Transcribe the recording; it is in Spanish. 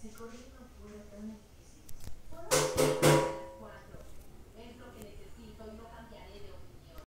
Si corri no pude,